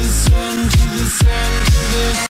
is